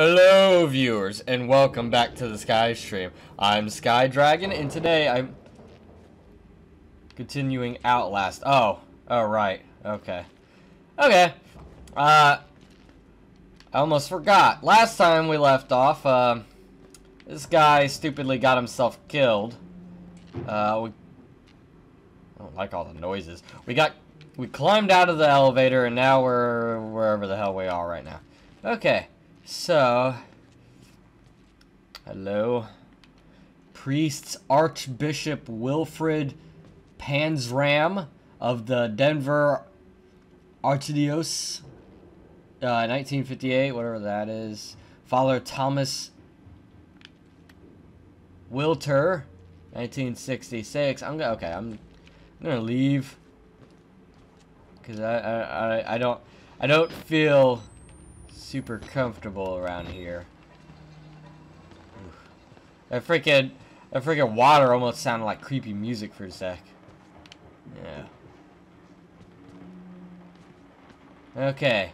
Hello viewers and welcome back to the Skystream. I'm Sky Dragon and today I'm continuing Outlast. Oh, oh right. Okay. Okay. Uh I almost forgot. Last time we left off, uh, this guy stupidly got himself killed. Uh we I don't like all the noises. We got we climbed out of the elevator and now we're wherever the hell we are right now. Okay. So, hello. Priests Archbishop Wilfred Panzram of the Denver Archdiocese, uh, 1958, whatever that is. Father Thomas Wilter, 1966. I'm gonna, okay, I'm, I'm gonna leave because I, I, I, I don't, I don't feel super comfortable around here. That freaking, that freaking water almost sounded like creepy music for a sec. Yeah. Okay.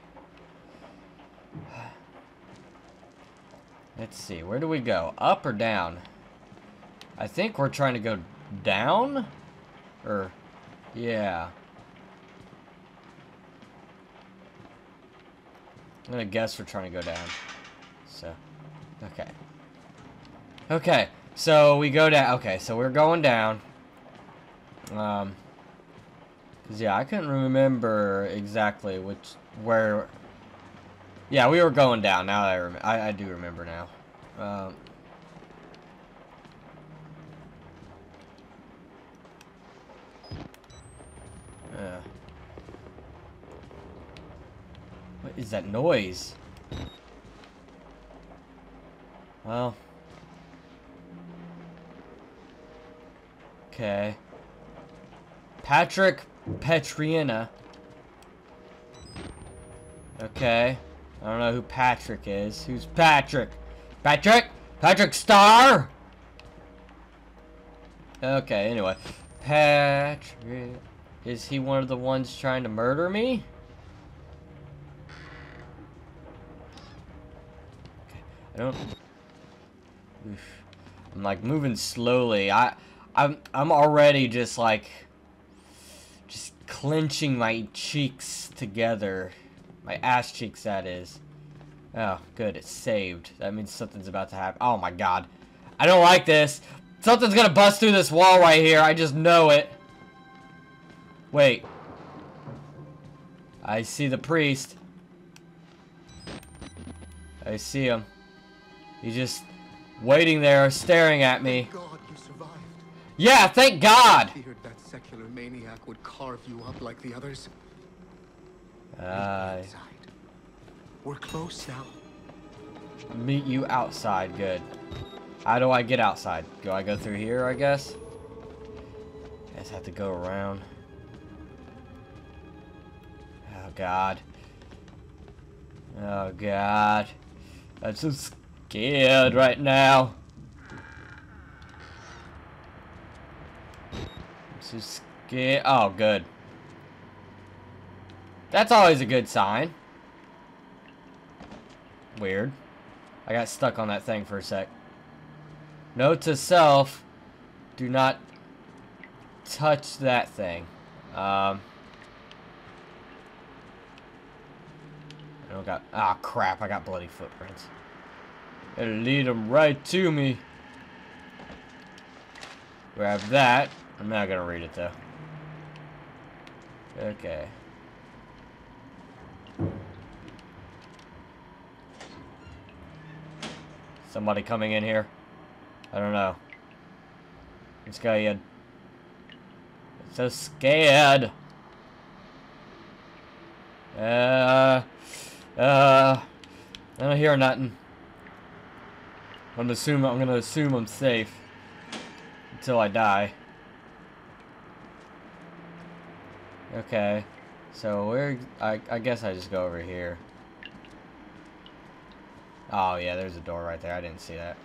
Let's see, where do we go? Up or down? I think we're trying to go down? Or, yeah. I'm gonna guess we're trying to go down. So, okay. Okay, so we go down. Okay, so we're going down. Um, cause yeah, I couldn't remember exactly which where. Yeah, we were going down. Now I rem I, I do remember now. Um, yeah. What is that noise? Well. Okay. Patrick Petriana. Okay. I don't know who Patrick is. Who's Patrick? Patrick? Patrick Star? Okay, anyway. Patrick. Is he one of the ones trying to murder me? I don't. Oof. I'm like moving slowly. I, I'm, I'm already just like, just clenching my cheeks together, my ass cheeks. That is. Oh, good. It's saved. That means something's about to happen. Oh my god. I don't like this. Something's gonna bust through this wall right here. I just know it. Wait. I see the priest. I see him. He's just waiting there, staring at me. God. Yeah, thank God. I feared that secular maniac would carve you up like the others. Uh, We're close now. meet you outside. Good. How do I get outside? Do I go through here, I guess? I just have to go around. Oh, God. Oh, God. I'm so scared right now. I'm so scared. Oh, good. That's always a good sign. Weird. I got stuck on that thing for a sec. Note to self, do not touch that thing. Um, I don't got, ah crap, I got bloody footprints. It'll lead them right to me. Grab that. I'm not gonna read it though. Okay. Somebody coming in here? I don't know. This guy had... So scared. Uh... Uh... I don't hear nothing. I'm assume I'm gonna assume I'm safe until I die. Okay, so where? I I guess I just go over here. Oh yeah, there's a door right there. I didn't see that.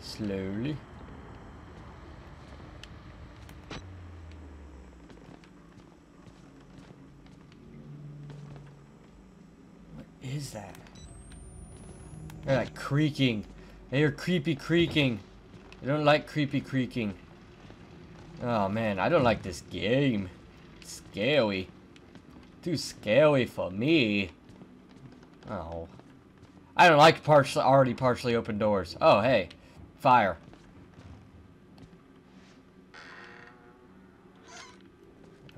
Slowly. Is that? They're like creaking. They are creepy creaking. I don't like creepy creaking. Oh man, I don't like this game. It's scary. Too scary for me. Oh. I don't like partially already partially open doors. Oh hey. Fire.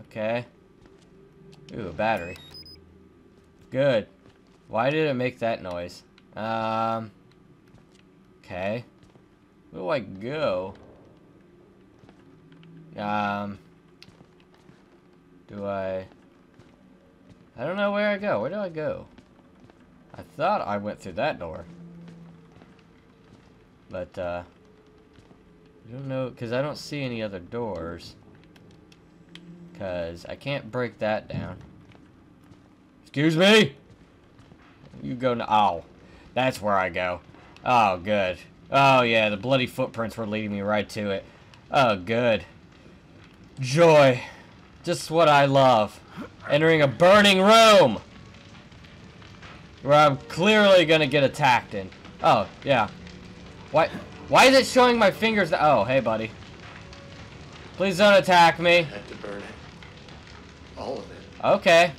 Okay. Ooh, a battery. Good. Why did it make that noise? Um. Okay. Where do I go? Um. Do I... I don't know where I go. Where do I go? I thought I went through that door. But, uh... I don't know, because I don't see any other doors. Because I can't break that down. Excuse me? You go now. Oh, that's where I go. Oh, good. Oh, yeah, the bloody footprints were leading me right to it. Oh, good. Joy. Just what I love. Entering a burning room! Where I'm clearly gonna get attacked in. Oh, yeah. Why, why is it showing my fingers? Oh, hey, buddy. Please don't attack me. I Had to burn it. All of it. Okay.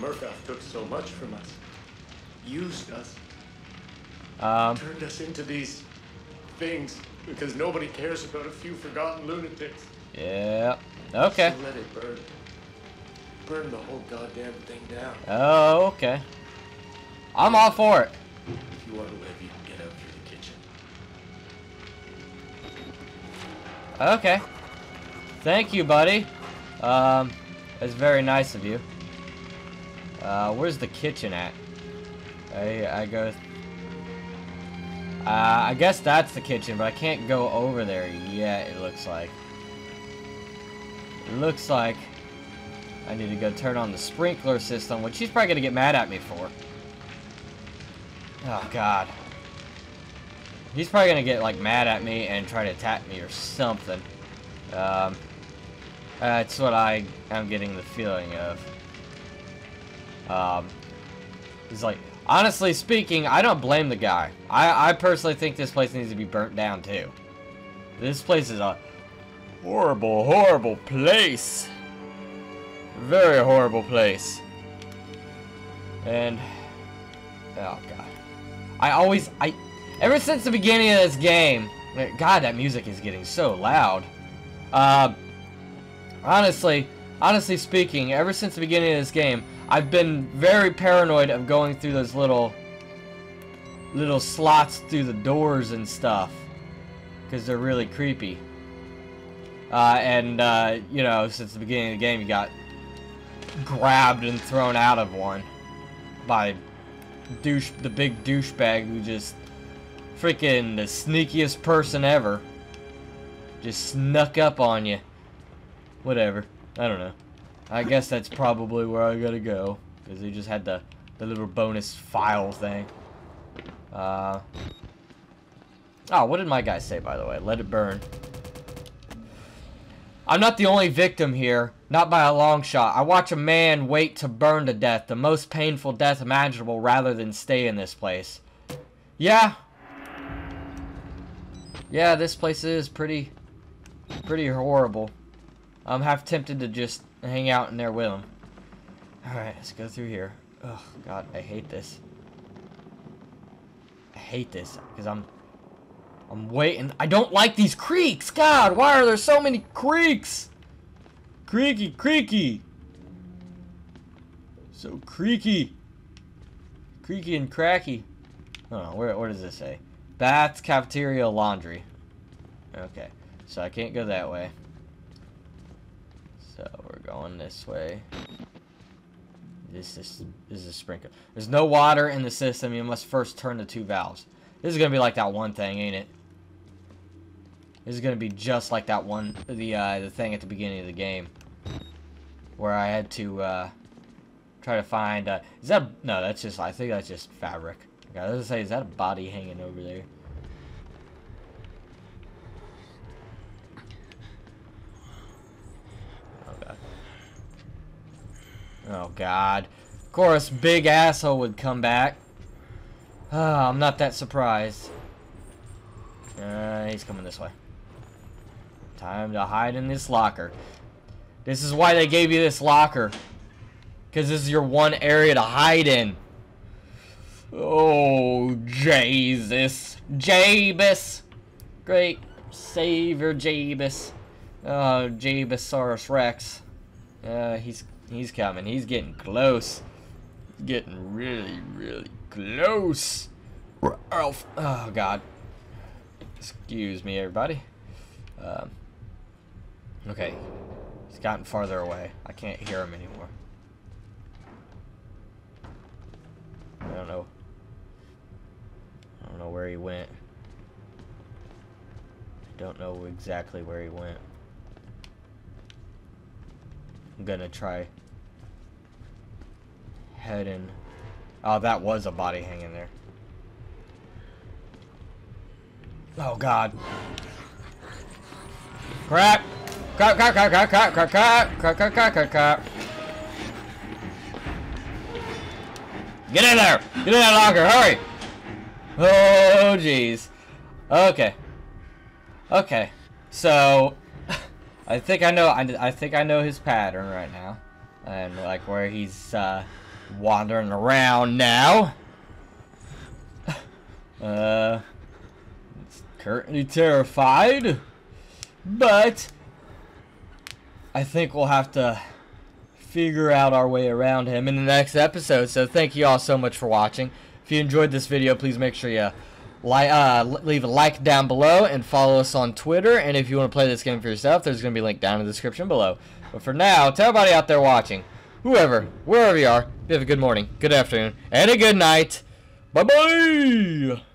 Murkoff took so much from us. Used us. Um, Turned us into these things because nobody cares about a few forgotten lunatics. yeah. Okay. Let it burn. Burn the whole goddamn thing down. Oh, okay. I'm all for it. If you want to live, you can get out through the kitchen. Okay. Thank you, buddy. Um, that's very nice of you. Uh, where's the kitchen at? I, I go... Uh, I guess that's the kitchen, but I can't go over there yet, it looks like. It looks like I need to go turn on the sprinkler system, which she's probably going to get mad at me for. Oh, God. He's probably going to get, like, mad at me and try to attack me or something. Um, that's what I am getting the feeling of. Um, he's like, honestly speaking, I don't blame the guy. I, I personally think this place needs to be burnt down too. This place is a horrible, horrible place. Very horrible place. And, oh god. I always, I, ever since the beginning of this game, God, that music is getting so loud. Uh, honestly, honestly speaking, ever since the beginning of this game, I've been very paranoid of going through those little, little slots through the doors and stuff, because they're really creepy. Uh, and, uh, you know, since the beginning of the game, you got grabbed and thrown out of one by douche, the big douchebag who just freaking the sneakiest person ever. Just snuck up on you. Whatever. I don't know. I guess that's probably where I gotta go. Because they just had the, the little bonus file thing. Uh, oh, what did my guy say, by the way? Let it burn. I'm not the only victim here. Not by a long shot. I watch a man wait to burn to death. The most painful death imaginable rather than stay in this place. Yeah. Yeah, this place is pretty, pretty horrible. I'm half tempted to just hang out in there with him. Alright, let's go through here. Oh, God, I hate this. I hate this, because I'm... I'm waiting. I don't like these creaks! God, why are there so many creaks? Creaky, creaky! So creaky. Creaky and cracky. Oh, where, where does this say? Baths, cafeteria, laundry. Okay, so I can't go that way. So going this way. This is this is a sprinkler. There's no water in the system. You must first turn the two valves. This is gonna be like that one thing, ain't it? This is gonna be just like that one, the uh, the thing at the beginning of the game, where I had to uh, try to find. Uh, is that no? That's just. I think that's just fabric. Okay, I was gonna say, is that a body hanging over there? Oh god. Oh god. course, big asshole would come back. Ah, I'm not that surprised. Uh, he's coming this way. Time to hide in this locker. This is why they gave you this locker. Because this is your one area to hide in. Oh, Jesus. Jabus. Great Savior Jabus. Oh, Jabusaurus Rex. Uh, he's he's coming. He's getting close. Getting really, really close. Ralph. Oh, God. Excuse me, everybody. Um, okay. He's gotten farther away. I can't hear him anymore. I don't know. I don't know where he went. I don't know exactly where he went. Gonna try heading. Oh, that was a body hanging there. Oh God. Crap! Crap! Crap! Crap! Crap! Crap! Crap! Crap! Crap! Crap! Crap! Crap! Crap! Get in there! Get in that locker! Hurry! Oh, jeez. Okay. Okay. So, I think I know. I, I think I know his pattern right now, and like where he's uh, wandering around now. Uh, it's currently terrified, but I think we'll have to figure out our way around him in the next episode. So thank you all so much for watching. If you enjoyed this video, please make sure you like, uh, leave a like down below and follow us on Twitter. And if you want to play this game for yourself, there's going to be a link down in the description below. But for now, tell everybody out there watching, whoever, wherever you are, you have a good morning, good afternoon, and a good night. Bye-bye!